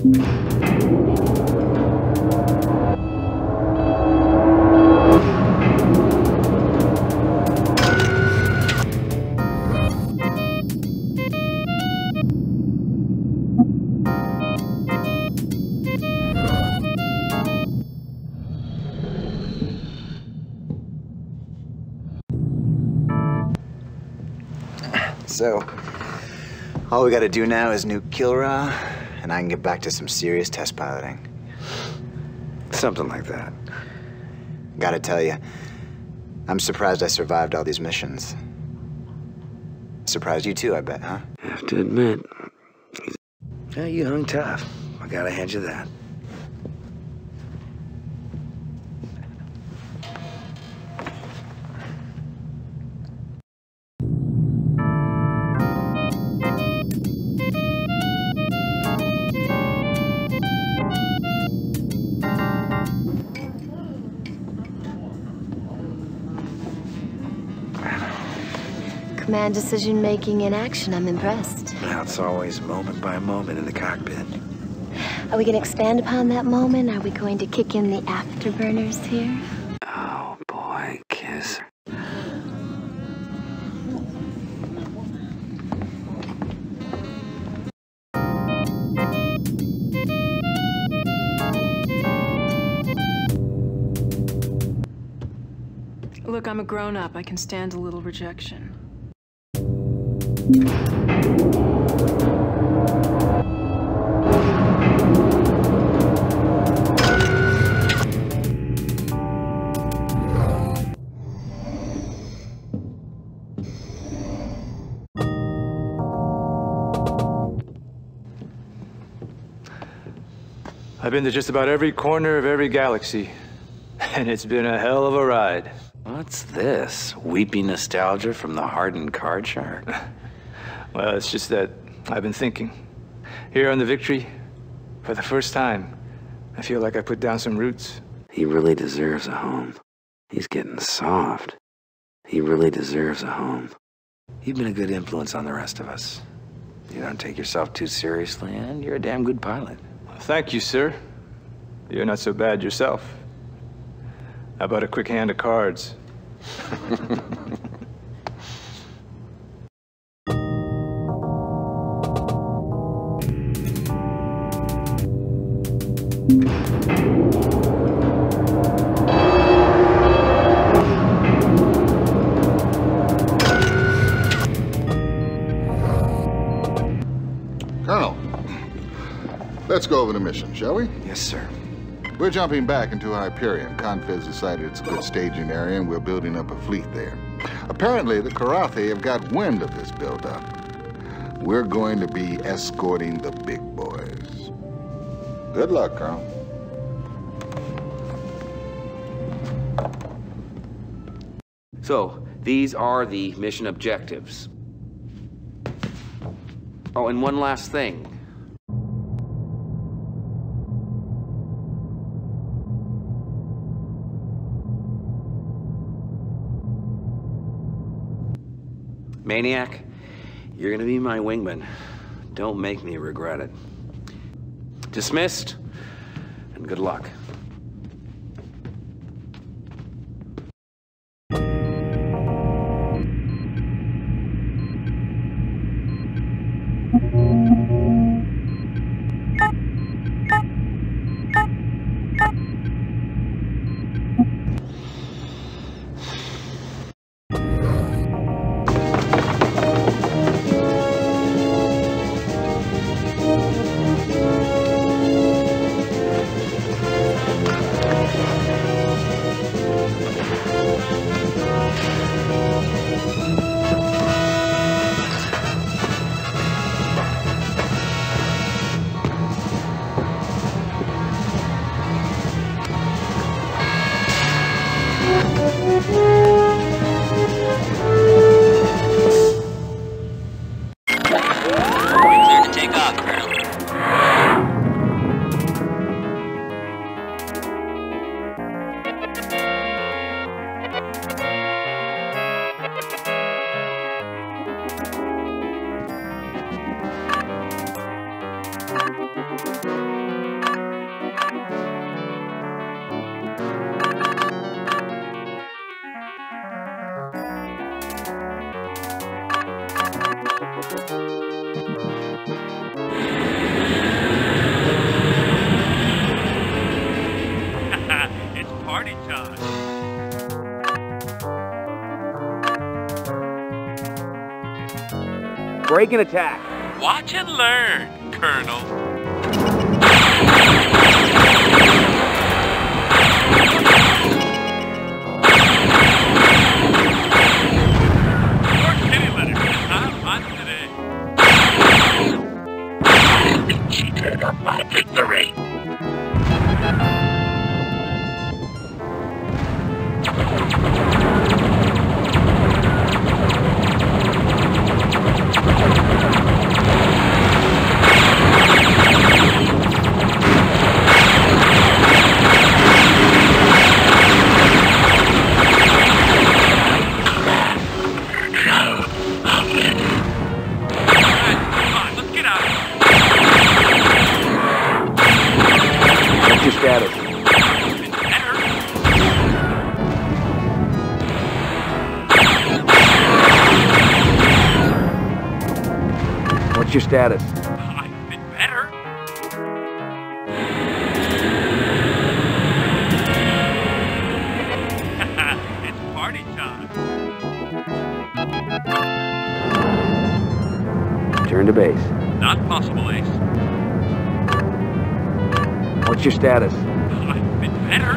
So, all we gotta do now is nuke Kilrah, and I can get back to some serious test piloting. Something like that. Gotta tell you, I'm surprised I survived all these missions. Surprised you too, I bet, huh? Have to admit, yeah, you hung tough. I gotta hand you that. Command decision making in action. I'm impressed. Now it's always moment by moment in the cockpit. Are we going to expand upon that moment? Are we going to kick in the afterburners here? Oh boy, kiss. Look, I'm a grown up. I can stand a little rejection. I've been to just about every corner of every galaxy, and it's been a hell of a ride. What's this? Weepy nostalgia from the hardened card shark? Well, it's just that I've been thinking. Here on the Victory, for the first time, I feel like I put down some roots. He really deserves a home. He's getting soft. He really deserves a home. You've been a good influence on the rest of us. You don't take yourself too seriously, and you're a damn good pilot. Thank you, sir. You're not so bad yourself. How about a quick hand of cards? let's go over the mission, shall we? Yes, sir. We're jumping back into Hyperion. Confed's decided it's a good staging area, and we're building up a fleet there. Apparently, the Kilrathi have got wind of this buildup. We're going to be escorting the big boys. Good luck, Colonel. So, these are the mission objectives. Oh, and one last thing. Maniac, you're gonna be my wingman. Don't make me regret it. Dismissed, and good luck. Break and attack. Watch and learn, Colonel. Status? What's your status? I've been better. it's party time. Turn to base. Not possible, Ace. What's your status? I've been better.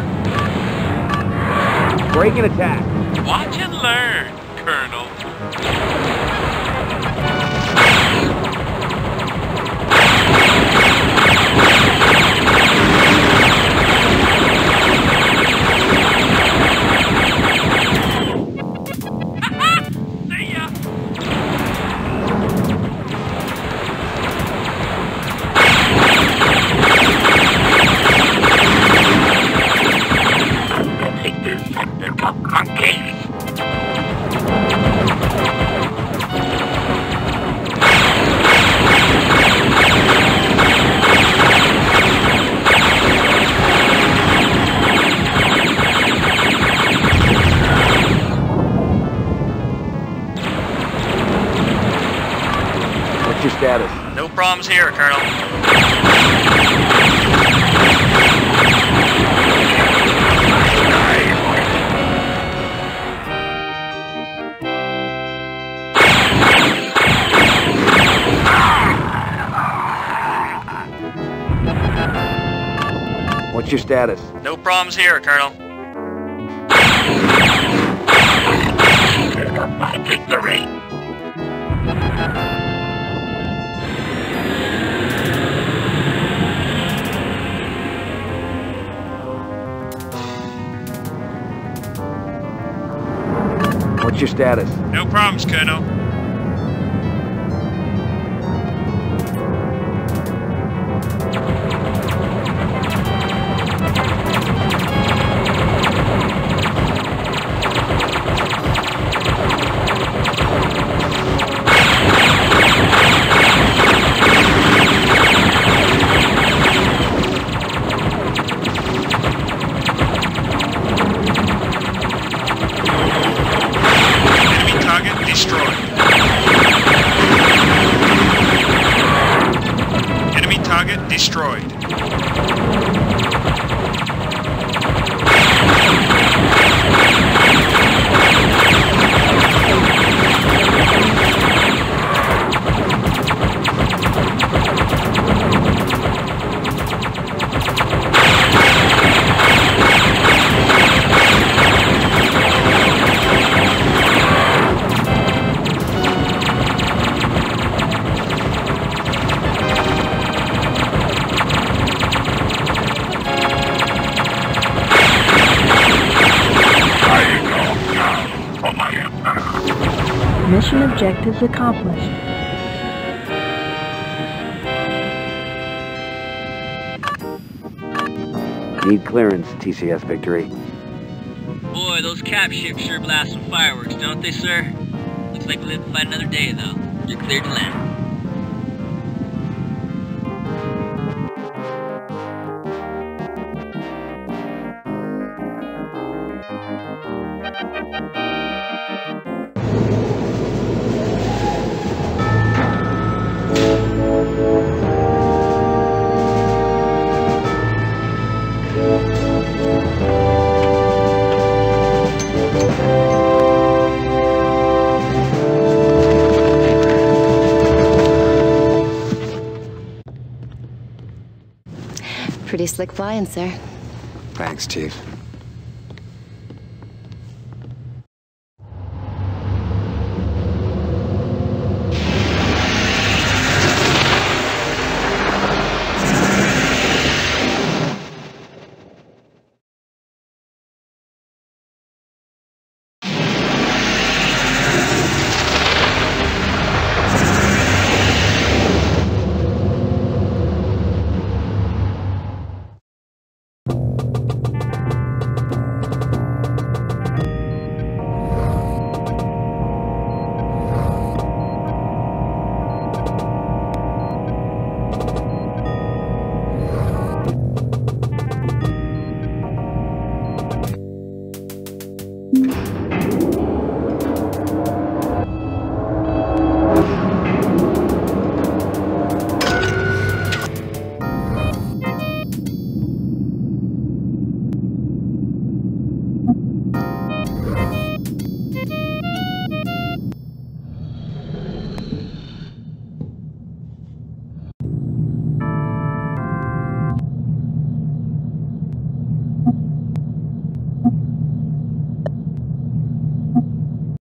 Break and attack. Watch and learn, No problems here, Colonel. What's your status? No problems here, Colonel. Your status? No problems, Colonel. Mission objectives accomplished. Need clearance, TCS Victory. Boy, those cap ships sure blast some fireworks, don't they, sir? Looks like we live to fight another day, though. You're cleared to land. Pretty slick flying, sir. Thanks, Chief.